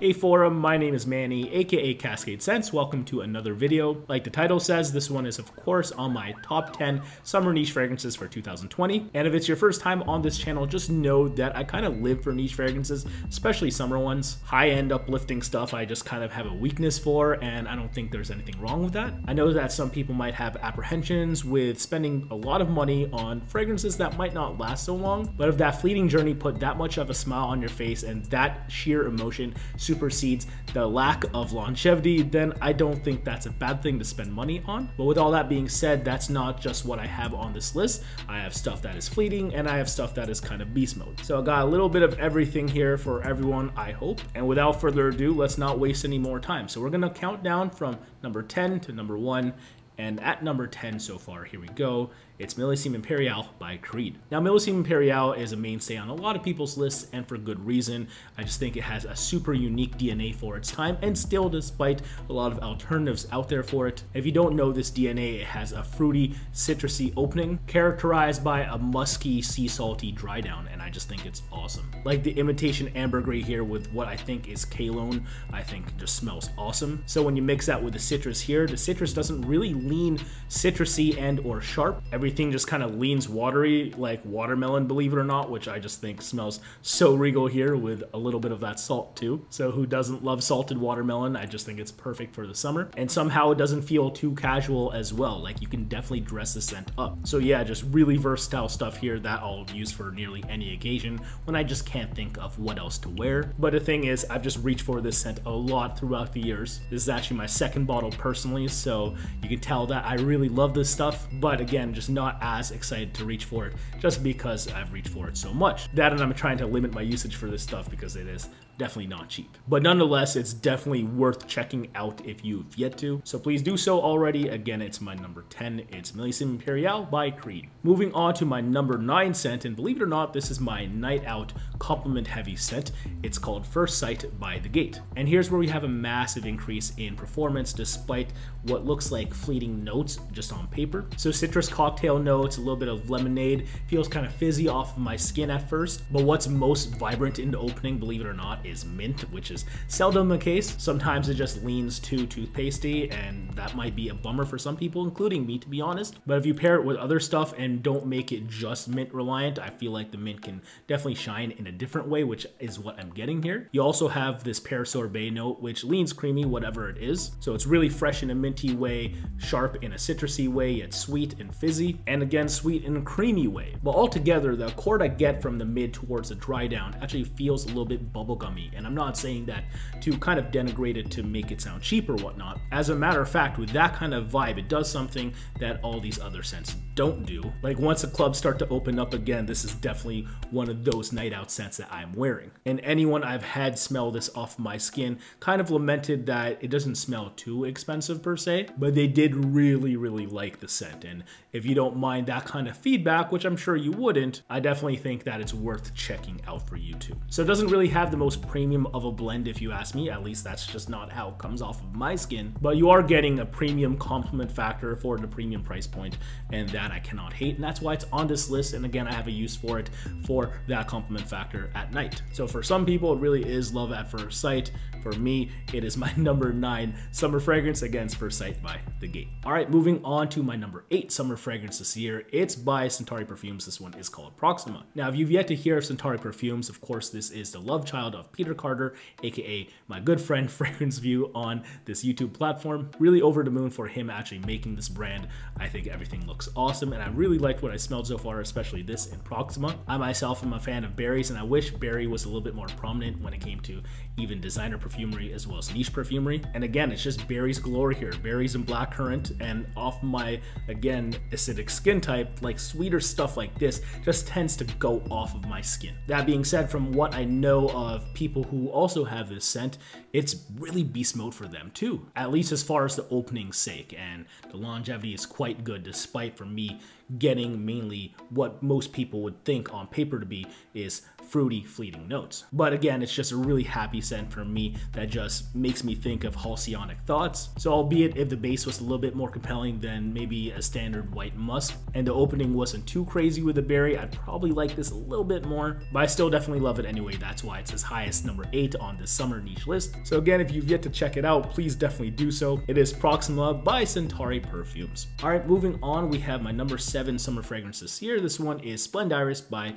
Hey forum, my name is Manny, aka Cascade Scents. Welcome to another video. Like the title says, this one is of course on my top 10 summer niche fragrances for 2020. And if it's your first time on this channel, just know that I kind of live for niche fragrances, especially summer ones. High-end uplifting stuff I just kind of have a weakness for, and I don't think there's anything wrong with that. I know that some people might have apprehensions with spending a lot of money on fragrances that might not last so long, but if that fleeting journey put that much of a smile on your face and that sheer emotion supersedes the lack of longevity, then I don't think that's a bad thing to spend money on. But with all that being said, that's not just what I have on this list. I have stuff that is fleeting and I have stuff that is kind of beast mode. So I got a little bit of everything here for everyone, I hope. And without further ado, let's not waste any more time. So we're gonna count down from number 10 to number one and at number 10 so far, here we go, it's Millésime Imperial by Creed. Now, Millésime Imperial is a mainstay on a lot of people's lists, and for good reason. I just think it has a super unique DNA for its time, and still, despite a lot of alternatives out there for it. If you don't know this DNA, it has a fruity, citrusy opening, characterized by a musky, sea salty dry down, and I just think it's awesome. Like the imitation ambergris here with what I think is Cologne, I think just smells awesome. So when you mix that with the citrus here, the citrus doesn't really lean citrusy and or sharp. Everything just kind of leans watery like watermelon, believe it or not, which I just think smells so regal here with a little bit of that salt too. So who doesn't love salted watermelon? I just think it's perfect for the summer. And somehow it doesn't feel too casual as well. Like you can definitely dress the scent up. So yeah, just really versatile stuff here that I'll use for nearly any occasion when I just can't think of what else to wear. But the thing is, I've just reached for this scent a lot throughout the years. This is actually my second bottle personally, so you can tell that I really love this stuff, but again, just not as excited to reach for it just because I've reached for it so much. That and I'm trying to limit my usage for this stuff because it is definitely not cheap. But nonetheless, it's definitely worth checking out if you've yet to. So please do so already. Again, it's my number 10. It's Millésime Imperial by Creed. Moving on to my number 9 scent, and believe it or not, this is my night out compliment heavy scent. It's called First Sight by The Gate. And here's where we have a massive increase in performance despite what looks like fleeting notes just on paper. So citrus cocktail notes, a little bit of lemonade, feels kind of fizzy off of my skin at first. But what's most vibrant in the opening, believe it or not, is mint, which is seldom the case. Sometimes it just leans too toothpastey, and that might be a bummer for some people, including me, to be honest. But if you pair it with other stuff and don't make it just mint reliant, I feel like the mint can definitely shine in a different way, which is what I'm getting here. You also have this pear sorbet note, which leans creamy, whatever it is. So it's really fresh in a minty way, sharp in a citrusy way, yet sweet and fizzy, and again, sweet in a creamy way. But altogether, the accord I get from the mid towards the dry down actually feels a little bit bubblegummy and I'm not saying that to kind of denigrate it to make it sound cheap or whatnot. As a matter of fact, with that kind of vibe, it does something that all these other scents don't do. Like once the clubs start to open up again, this is definitely one of those night out scents that I'm wearing. And anyone I've had smell this off my skin kind of lamented that it doesn't smell too expensive per se, but they did really, really like the scent. And if you don't mind that kind of feedback, which I'm sure you wouldn't, I definitely think that it's worth checking out for you too. So it doesn't really have the most premium of a blend if you ask me, at least that's just not how it comes off of my skin, but you are getting a premium compliment factor for the premium price point and that I cannot hate and that's why it's on this list and again I have a use for it for that compliment factor at night. So for some people it really is love at first sight. For me it is my number 9 summer fragrance against First Sight by The Gate. Alright moving on to my number 8 summer fragrance this year. It's by Centauri Perfumes. This one is called Proxima. Now if you've yet to hear of Centauri Perfumes of course this is the love child of Peter Carter aka my good friend Fragrance View on this YouTube platform. Really over the moon for him actually making this brand. I think everything looks awesome and I really liked what I smelled so far, especially this in Proxima. I myself am a fan of berries and I wish berry was a little bit more prominent when it came to even designer perfumery as well as niche perfumery. And again, it's just berries glory here. Berries and blackcurrant and off my, again, acidic skin type, like sweeter stuff like this just tends to go off of my skin. That being said, from what I know of people who also have this scent, it's really beast mode for them too, at least as far as the opening's sake. And the longevity is quite good despite for me getting mainly what most people would think on paper to be is fruity, fleeting notes. But again, it's just a really happy scent for me that just makes me think of halcyonic thoughts. So albeit if the base was a little bit more compelling than maybe a standard white musk, and the opening wasn't too crazy with the berry, I'd probably like this a little bit more, but I still definitely love it anyway. That's why it's as high as number eight on this summer niche list. So again, if you've yet to check it out, please definitely do so. It is Proxima by Centauri Perfumes. All right, moving on, we have my number seven summer fragrance this year. This one is Splendiris by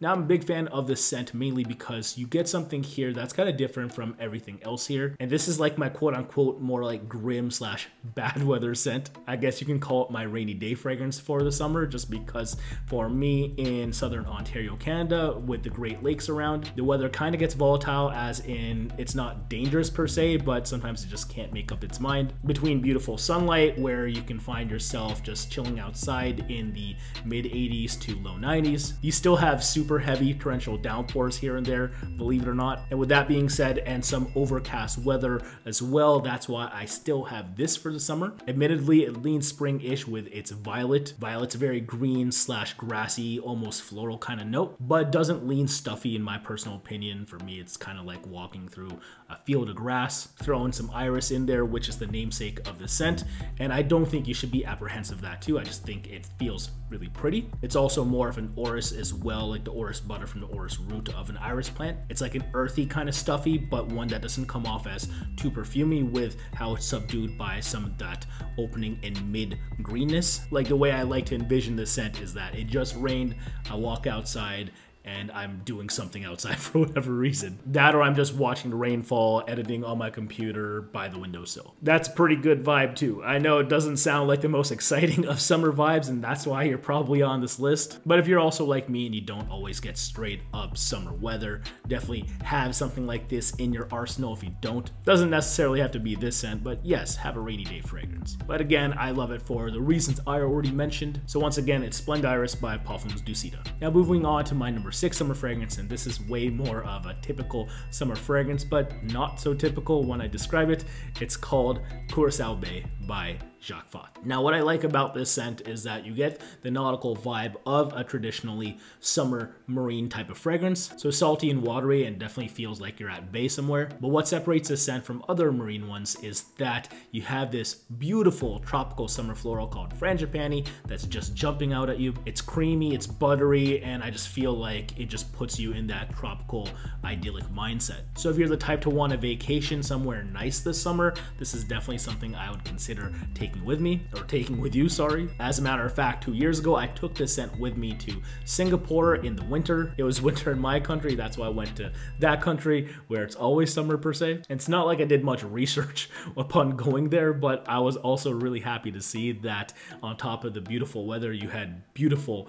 Now I'm a big fan of this scent mainly because you get something here that's kind of different from everything else here. And this is like my quote unquote more like grim slash bad weather scent. I guess you can call it my rainy day fragrance for the summer just because for me in southern Ontario, Canada with the Great Lakes around, the weather kind of gets volatile as in it's not dangerous per se, but sometimes it just can't make up its mind. Between beautiful sunlight where you can find yourself just chilling outside in the mid 80s to low 90s you still have super heavy torrential downpours here and there, believe it or not. And with that being said, and some overcast weather as well, that's why I still have this for the summer. Admittedly, it leans spring-ish with its violet. Violet's a very green slash grassy, almost floral kind of note, but doesn't lean stuffy in my personal opinion. For me, it's kind of like walking through a field of grass. Throw in some iris in there, which is the namesake of the scent. And I don't think you should be apprehensive of that too. I just think it feels really pretty. It's also more of an orris as well, like the orris butter from the orris root of an iris plant. It's like an earthy kind of stuffy, but one that doesn't come off as too perfumy with how it's subdued by some of that opening and mid greenness. Like the way I like to envision the scent is that it just rained, I walk outside, and I'm doing something outside for whatever reason. That or I'm just watching the rainfall, editing on my computer by the windowsill. That's a pretty good vibe too. I know it doesn't sound like the most exciting of summer vibes and that's why you're probably on this list. But if you're also like me and you don't always get straight up summer weather, definitely have something like this in your arsenal if you don't. Doesn't necessarily have to be this scent, but yes, have a rainy day fragrance. But again, I love it for the reasons I already mentioned. So once again, it's Splendiris by Parfums Dusita. Now moving on to my number six summer fragrance, and this is way more of a typical summer fragrance, but not so typical when I describe it. It's called Curacao Bay by Jacques. Now, what I like about this scent is that you get the nautical vibe of a traditionally summer marine type of fragrance. So salty and watery and definitely feels like you're at bay somewhere. But what separates this scent from other marine ones is that you have this beautiful tropical summer floral called Frangipani that's just jumping out at you. It's creamy, it's buttery, and I just feel like it just puts you in that tropical idyllic mindset. So if you're the type to want a vacation somewhere nice this summer, this is definitely something I would consider taking taking with me, or taking with you, sorry. As a matter of fact, two years ago, I took this scent with me to Singapore in the winter. It was winter in my country, that's why I went to that country where it's always summer per se. And it's not like I did much research upon going there, but I was also really happy to see that on top of the beautiful weather, you had beautiful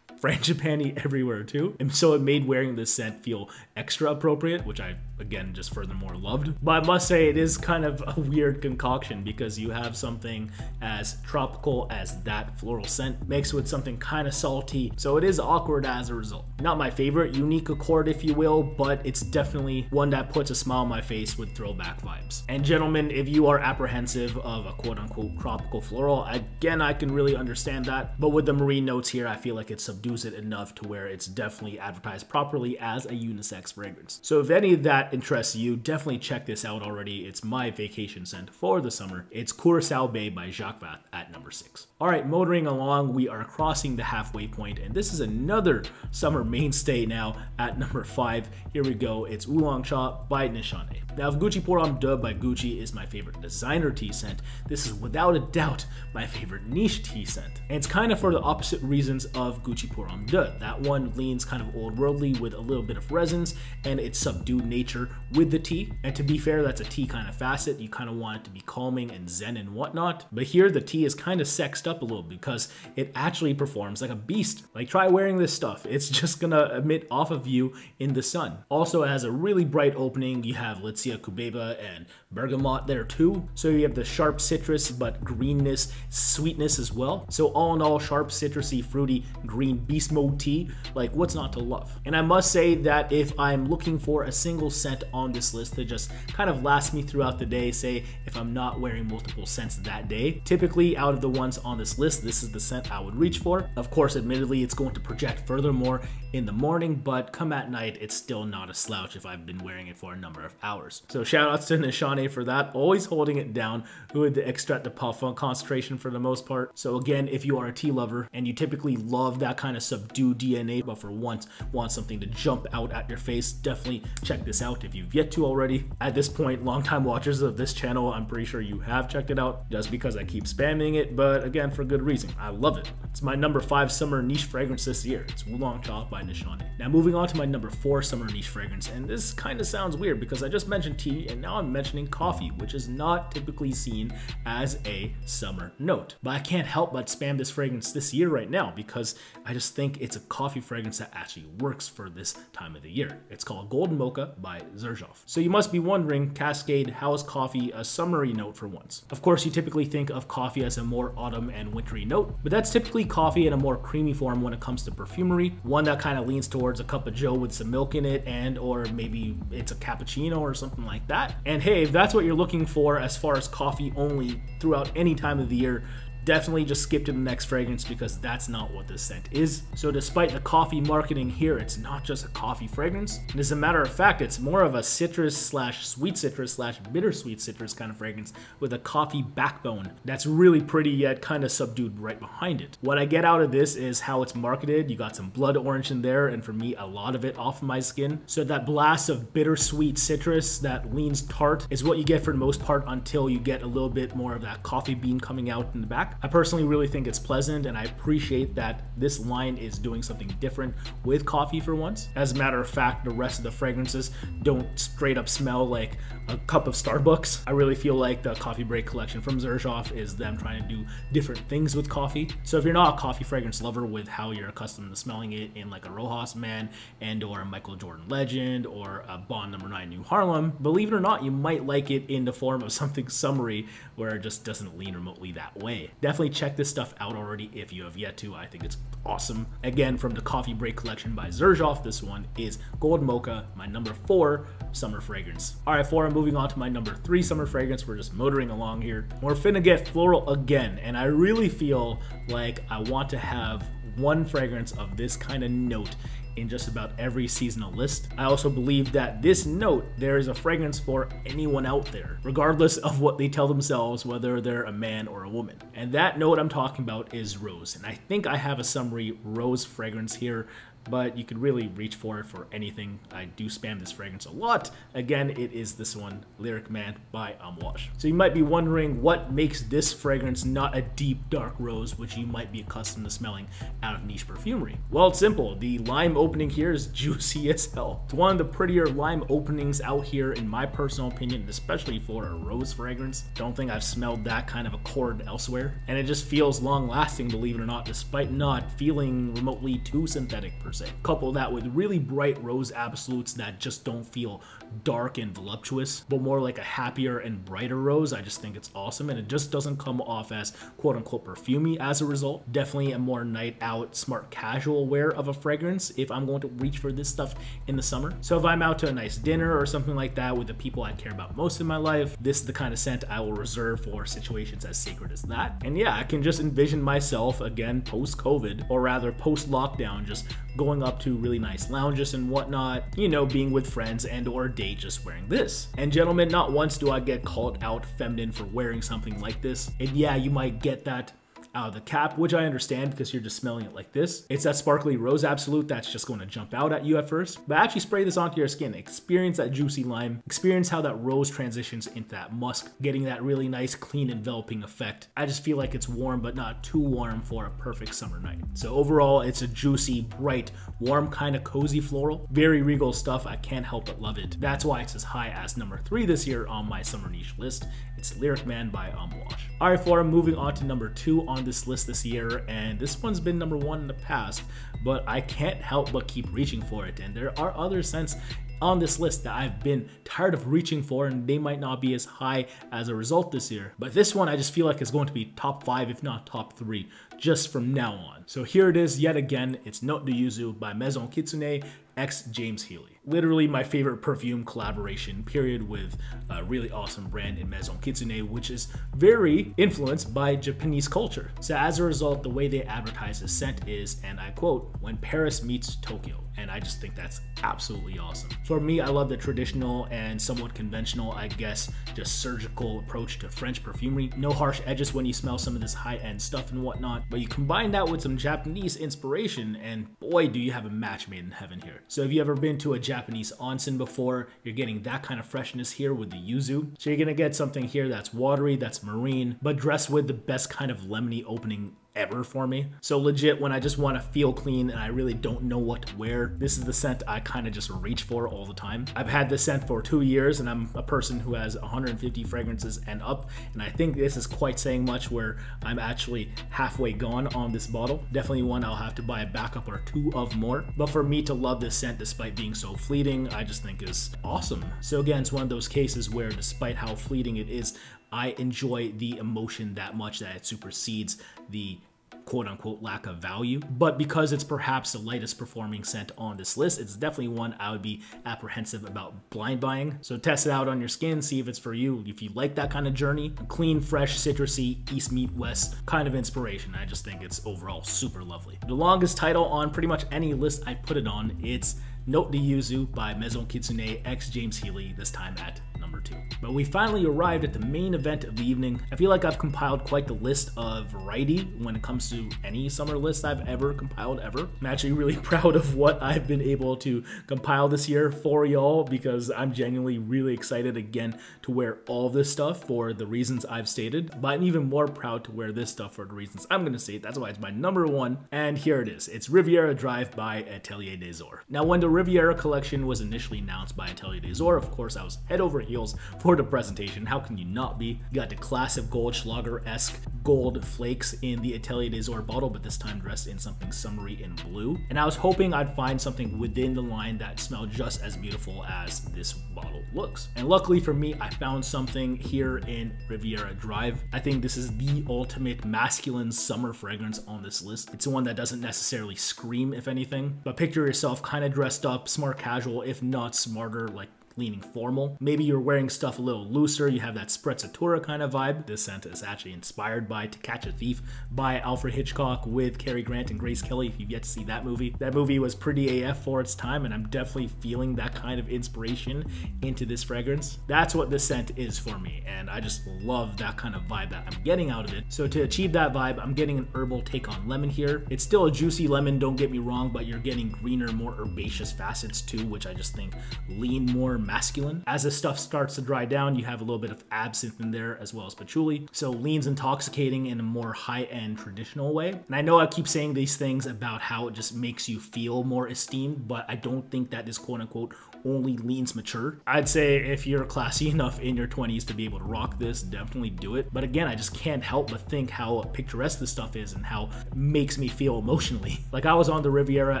frangipani everywhere too. And so it made wearing this scent feel extra appropriate, which I again just furthermore loved. But I must say it is kind of a weird concoction because you have something as tropical as that floral scent mixed with something kind of salty. So it is awkward as a result. Not my favorite unique accord if you will, but it's definitely one that puts a smile on my face with throwback vibes. And gentlemen, if you are apprehensive of a quote unquote tropical floral, again I can really understand that. But with the marine notes here, I feel like it subdues it enough to where it's definitely advertised properly as a unisex fragrance. So if any of that interests you, definitely check this out already. It's my vacation scent for the summer. It's Curacao Bay by Jacques Fath at number six. All right, motoring along, we are crossing the halfway point, and this is another summer mainstay now at number five. Here we go. It's Wulong Cha by Nishane. Now, if Gucci Homme II by Gucci is my favorite designer tea scent, this is without a doubt my favorite niche tea scent. And it's kind of for the opposite reasons of Gucci Homme II. That one leans kind of old worldly with a little bit of resins and its subdued nature with the tea. And to be fair, that's a tea kind of facet. You kind of want it to be calming and zen and whatnot. But here the tea is kind of sexed up a little because it actually performs like a beast. Like try wearing this stuff. It's just gonna emit off of you in the sun. Also it has a really bright opening. You have let's Garcia Cubeba and bergamot there too. So you have the sharp citrus, but greenness, sweetness as well. So all in all, sharp, citrusy, fruity, green beast mode tea. Like, what's not to love? And I must say that if I'm looking for a single scent on this list that just kind of lasts me throughout the day, say if I'm not wearing multiple scents that day, typically out of the ones on this list, this is the scent I would reach for. Of course, admittedly, it's going to project furthermore in the morning, but come at night, it's still not a slouch if I've been wearing it for a number of hours. So shout outs to Nishane for that, always holding it down with the extrait de parfum concentration for the most part. So again, if you are a tea lover and you typically love that kind of subdued DNA, but for once want something to jump out at your face, definitely check this out if you've yet to already. At this point, longtime watchers of this channel, I'm pretty sure you have checked it out just because I keep spamming it, but again, for good reason. I love it. It's my number five summer niche fragrance this year. It's Wulong Cha by Nishane. Now moving on to my number four summer niche fragrance, and this kind of sounds weird because I just mentioned tea and now I'm mentioning coffee, which is not typically seen as a summer note. But I can't help but spam this fragrance this year right now because I just think it's a coffee fragrance that actually works for this time of the year. It's called Golden Moka by Xerjoff. So you must be wondering, Cascade, how is coffee a summery note for once? Of course, you typically think of coffee as a more autumn and wintry note, but that's typically coffee in a more creamy form when it comes to perfumery, one that kind of leans towards a cup of joe with some milk in it and or maybe it's a cappuccino or something like that. And hey, if that's what you're looking for as far as coffee only throughout any time of the year, definitely just skip to the next fragrance because that's not what this scent is. So despite the coffee marketing here, it's not just a coffee fragrance. And as a matter of fact, it's more of a citrus slash sweet citrus slash bittersweet citrus kind of fragrance with a coffee backbone that's really pretty yet kind of subdued right behind it. What I get out of this is how it's marketed. You got some blood orange in there and for me, a lot of it off my skin. So that blast of bittersweet citrus that leans tart is what you get for the most part until you get a little bit more of that coffee bean coming out in the back. I personally really think it's pleasant and I appreciate that this line is doing something different with coffee for once. As a matter of fact, the rest of the fragrances don't straight up smell like a cup of Starbucks. I really feel like the Coffee Break collection from Xerjoff is them trying to do different things with coffee. So if you're not a coffee fragrance lover with how you're accustomed to smelling it in like a Rojas Man and or a Michael Jordan Legend or a Bond Number 9 New Haarlem, believe it or not, you might like it in the form of something summery where it just doesn't lean remotely that way. Definitely check this stuff out already if you have yet to. I think it's awesome. Again, from the Coffee Break collection by Xerjoff, this one is Gold Moka, my number four summer fragrance. All right, four, I'm moving on to my number three summer fragrance. We're just motoring along here. We're finna get floral again, and I really feel like I want to have one fragrance of this kind of note in just about every seasonal list. I also believe that this note, there is a fragrance for anyone out there, regardless of what they tell themselves, whether they're a man or a woman. And that note I'm talking about is rose. And I think I have a summery rose fragrance here but you could really reach for it for anything. I do spam this fragrance a lot. Again, it is this one, Lyric Man by Amouage. So you might be wondering what makes this fragrance not a deep dark rose, which you might be accustomed to smelling out of niche perfumery. Well, it's simple. The lime opening here is juicy as hell. It's one of the prettier lime openings out here in my personal opinion, especially for a rose fragrance. Don't think I've smelled that kind of accord elsewhere. And it just feels long lasting, believe it or not, despite not feeling remotely too synthetic per se. Couple that with really bright rose absolutes that just don't feel dark and voluptuous, but more like a happier and brighter rose. I just think it's awesome and it just doesn't come off as quote unquote perfumey as a result. Definitely a more night out, smart casual wear of a fragrance if I'm going to reach for this stuff in the summer. So if I'm out to a nice dinner or something like that with the people I care about most in my life, this is the kind of scent I will reserve for situations as sacred as that. And yeah, I can just envision myself again post COVID or rather post lockdown just going up to really nice lounges and whatnot, you know, being with friends and or date just wearing this. And gentlemen, not once do I get called out feminine for wearing something like this. And yeah, you might get that out of the cap, which I understand because you're just smelling it like this. It's that sparkly rose absolute that's just going to jump out at you at first. But actually spray this onto your skin. Experience that juicy lime. Experience how that rose transitions into that musk, getting that really nice, clean, enveloping effect. I just feel like it's warm, but not too warm for a perfect summer night. So overall, it's a juicy, bright, warm, kind of cozy floral. Very regal stuff. I can't help but love it. That's why it's as high as number three this year on my summer niche list. It's Lyric Man by Amouage. Alright, for moving on to number two on this list this year, and this one's been number one in the past, but I can't help but keep reaching for it. And there are other scents on this list that I've been tired of reaching for and they might not be as high as a result this year. But this one I just feel like is going to be top five, if not top three just from now on. So here it is yet again. It's Note de Yuzu by Maison Kitsune X James Heeley literally my favorite perfume collaboration, period, with a really awesome brand in Maison Kitsune, which is very influenced by Japanese culture. So as a result, the way they advertise the scent is, and I quote, when Paris meets Tokyo. And I just think that's absolutely awesome. For me, I love the traditional and somewhat conventional, I guess, just surgical approach to French perfumery. No harsh edges when you smell some of this high-end stuff and whatnot, but you combine that with some Japanese inspiration, and boy, do you have a match made in heaven here. So if you ever been to a Japanese onsen before. You're getting that kind of freshness here with the yuzu. So you're gonna get something here that's watery, that's marine, but dressed with the best kind of lemony opening ever for me. So legit, when I just want to feel clean and I really don't know what to wear, this is the scent I kind of just reach for all the time. I've had this scent for two years and I'm a person who has 150 fragrances and up. And I think this is quite saying much where I'm actually halfway gone on this bottle. Definitely one I'll have to buy a backup or two of more. But for me to love this scent despite being so fleeting, I just think is awesome. So again, it's one of those cases where despite how fleeting it is, I enjoy the emotion that much that it supersedes the quote unquote lack of value. But because it's perhaps the lightest performing scent on this list, it's definitely one I would be apprehensive about blind buying. So test it out on your skin, see if it's for you. If you like that kind of journey, clean, fresh, citrusy, east meet west kind of inspiration. I just think it's overall super lovely. The longest title on pretty much any list I put it on, it's Note de Yuzu by Maison Kitsune X James Heeley, this time at number two. But we finally arrived at the main event of the evening. I feel like I've compiled quite the list of variety when it comes to any summer list I've ever compiled ever. I'm actually really proud of what I've been able to compile this year for y'all because I'm genuinely really excited again to wear all this stuff for the reasons I've stated. But I'm even more proud to wear this stuff for the reasons I'm gonna say. That's why it's my number one. And here it is. It's Riviera Drive by Atelier des Ors. Now when the Riviera collection was initially announced by Atelier des Ors, of course I was head over heels for the presentation. How can you not be? You got the classic Goldschlager-esque gold flakes in the Atelier des Ors bottle, but this time dressed in something summery and blue. And I was hoping I'd find something within the line that smelled just as beautiful as this bottle looks. And luckily for me, I found something here in Riviera Drive. I think this is the ultimate masculine summer fragrance on this list. It's one that doesn't necessarily scream, if anything, but picture yourself kind of dressed up, smart casual, if not smarter, like leaning formal. Maybe you're wearing stuff a little looser, you have that sprezzatura kind of vibe. This scent is actually inspired by To Catch a Thief by Alfred Hitchcock with Cary Grant and Grace Kelly, if you've yet to see that movie. That movie was pretty AF for its time, and I'm definitely feeling that kind of inspiration into this fragrance. That's what this scent is for me, and I just love that kind of vibe that I'm getting out of it. So to achieve that vibe, I'm getting an herbal take on lemon here. It's still a juicy lemon, don't get me wrong, but you're getting greener, more herbaceous facets too, which I just think lean more masculine. As the stuff starts to dry down, you have a little bit of absinthe in there as well as patchouli. So leans intoxicating in a more high-end traditional way. And I know I keep saying these things about how it just makes you feel more esteemed, but I don't think that this quote unquote only leans mature. I'd say if you're classy enough in your 20s to be able to rock this, definitely do it. But again, I just can't help but think how picturesque this stuff is and how makes me feel emotionally. Like I was on the Riviera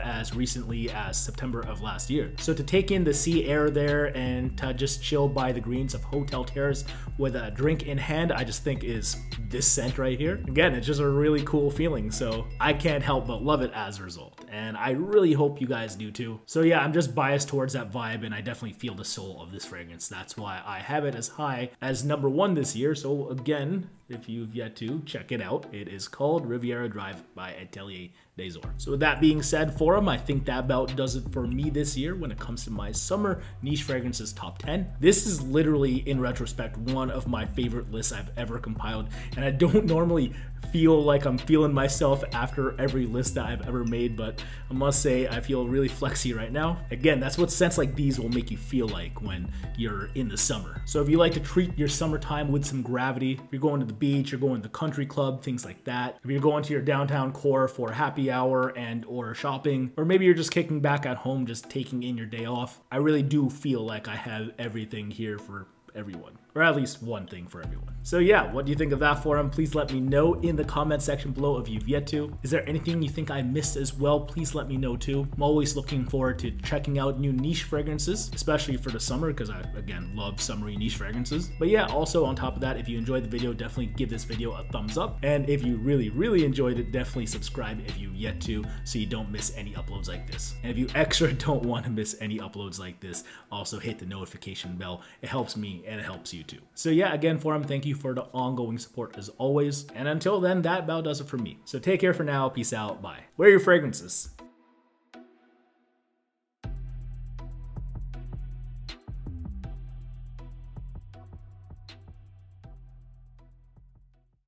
as recently as September of last year. So to take in the sea air there and to just chill by the greens of Hotel Terrace with a drink in hand, I just think is this scent right here. Again, it's just a really cool feeling. So I can't help but love it as a result. And I really hope you guys do too. So yeah, I'm just biased towards that vibe vibe, and I definitely feel the soul of this fragrance. That's why I have it as high as number one this year. So again, if you've yet to check it out, it is called Riviera Drive by Atelier des Ors. So with that being said, Forum, I think that about does it for me this year when it comes to my summer niche fragrances top 10. This is literally, in retrospect, one of my favorite lists I've ever compiled, and I don't normally feel like I'm feeling myself after every list that I've ever made, but I must say I feel really flexy right now. Again, that's what scents like these will make you feel like when you're in the summer. So if you like to treat your summertime with some gravity, you're going to the beach, you're going to the country club, things like that. If you're going to your downtown core for happy hour and or shopping, or maybe you're just kicking back at home, just taking in your day off, I really do feel like I have everything here for everyone or at least one thing for everyone. So yeah, what do you think of that forum? Please let me know in the comment section below if you've yet to. Is there anything you think I missed as well? Please let me know too. I'm always looking forward to checking out new niche fragrances, especially for the summer because I, again, love summery niche fragrances. But yeah, also on top of that, if you enjoyed the video, definitely give this video a thumbs up. And if you really, really enjoyed it, definitely subscribe if you yet to so you don't miss any uploads like this. And if you extra don't want to miss any uploads like this, also hit the notification bell. It helps me and it helps you So yeah, again, Forum, thank you for the ongoing support as always. And until then, that about does it for me. So take care for now. Peace out. Bye. Wear your fragrances.